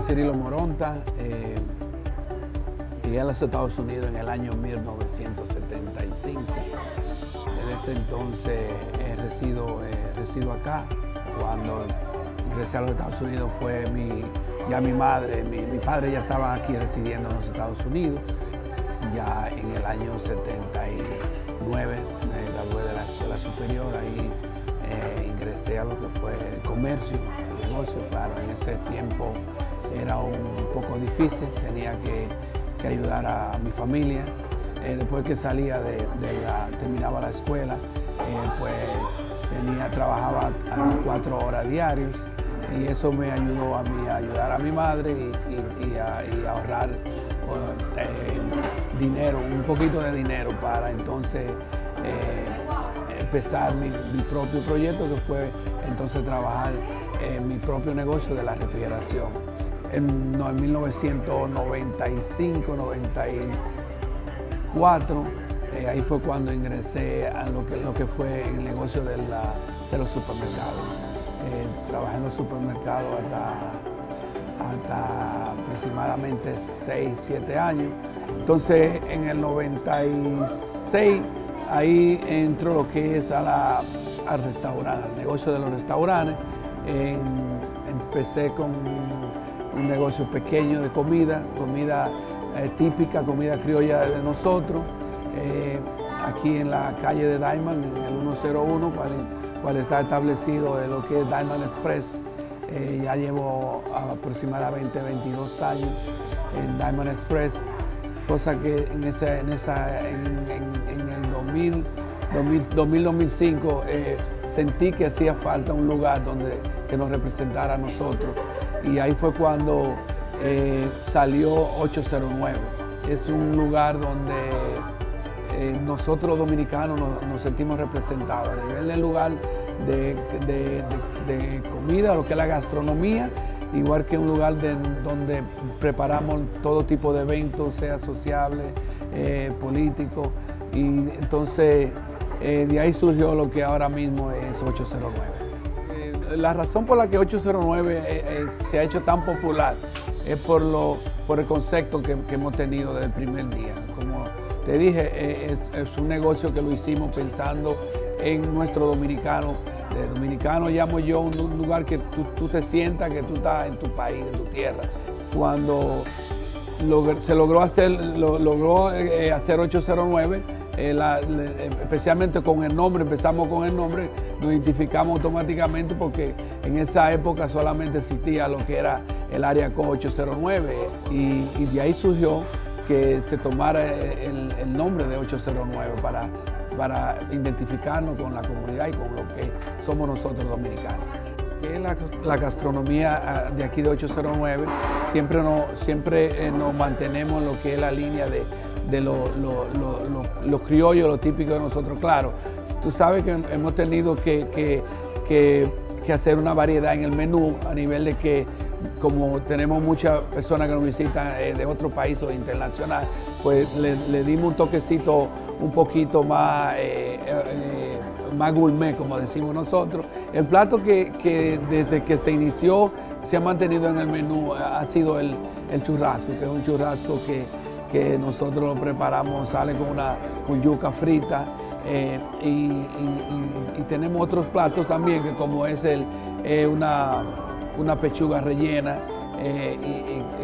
Cirilo Moronta. Eh, llegué a los Estados Unidos en el año 1975. Desde ese entonces eh, resido, resido acá. Cuando ingresé a los Estados Unidos fue mi, ya mi madre, mi, padre ya estaba aquí residiendo en los Estados Unidos. Ya en el año 79 me gradué de la escuela superior, ahí ingresé a lo que fue el comercio, el negocio. Claro, en ese tiempo era un poco difícil, tenía que, ayudar a mi familia. Eh, después que salía de, la, terminaba la escuela, eh, pues tenía, trabajaba cuatro horas diarias y eso me ayudó a mí a ayudar a mi madre y, a, ahorrar eh, dinero, un poquito de dinero para entonces empezar mi, propio proyecto que fue entonces trabajar en mi propio negocio de la refrigeración. En, no, en 1995, 94, eh, ahí fue cuando ingresé a lo que, fue el negocio de, los supermercados. Eh, trabajé en los supermercados hasta, hasta aproximadamente 6, 7 años. Entonces en el 96 Ahí entro lo que es a la, al restaurante, al negocio de los restaurantes. empecé con un negocio pequeño de comida, comida eh, típica, comida criolla de nosotros, eh, aquí en la calle de Diamond, en el 101, cual, está establecido lo que es Diamond Express. Eh, ya llevo aproximadamente 22 años en Diamond Express cosa que en, esa, en, esa, en, el 2000, 2005 eh, sentí que hacía falta un lugar donde, que nos representara a nosotros. Y ahí fue cuando eh, salió 809. Es un lugar donde eh, nosotros dominicanos nos, sentimos representados a nivel del lugar de, de comida, lo que es la gastronomía igual que un lugar donde preparamos todo tipo de eventos, sea sociable, eh, político, y entonces de ahí surgió lo que ahora mismo es 809. Eh, la razón por la que 809 se ha hecho tan popular es por, lo, por el concepto que, hemos tenido desde el primer día. Como te dije, es un negocio que lo hicimos pensando en nuestro dominicano de dominicano llamo yo un lugar que tú, te sientas que tú estás en tu país, en tu tierra. Cuando se logró hacer, logró eh, hacer 809, eh, especialmente con el nombre, empezamos con el nombre, nos identificamos automáticamente porque en esa época solamente existía lo que era el área con 809 y, de ahí surgió que se tomara el, el nombre de 809 para para identificarnos con la comunidad y con lo que somos nosotros dominicanos. La, gastronomía ah, de aquí de 809, siempre, nos, siempre eh, nos mantenemos en lo que es la línea de, de lo, lo, lo típico de nosotros. Claro, tú sabes que hemos tenido que, hacer una variedad en el menú a nivel de que como tenemos muchas personas que nos visitan eh, de otro país o internacional, pues le, dimos un toquecito un poquito más, eh, más gourmet, como decimos nosotros. El plato que, desde que se inició se ha mantenido en el menú ha sido el, churrasco, que es un churrasco que, nosotros lo preparamos, sale con, una, con yuca frita. Eh, y, tenemos otros platos también, que como es el, una, una pechuga rellena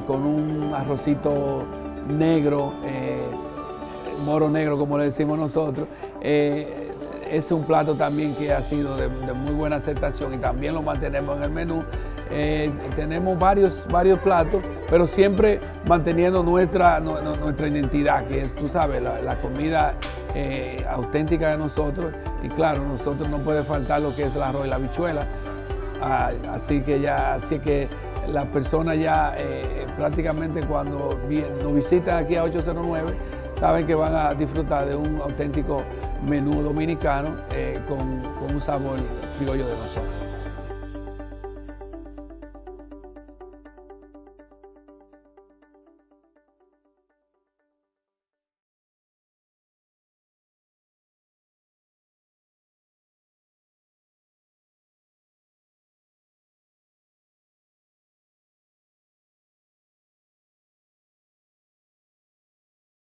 con un arrocito negro moro negro, como le decimos nosotros, eh, es un plato también que ha sido de, muy buena aceptación y también lo mantenemos en el menú. Eh, tenemos varios, varios platos, pero siempre manteniendo nuestra, nuestra identidad, que es, tú sabes, la, comida eh, auténtica de nosotros. Y claro, nosotros no puede faltar lo que es el arroz y la habichuela. Ah, así que ya, así que las personas ya prácticamente cuando nos visitan aquí a 809, saben que van a disfrutar de un auténtico menú dominicano eh, con, con un sabor criollo de nosotros.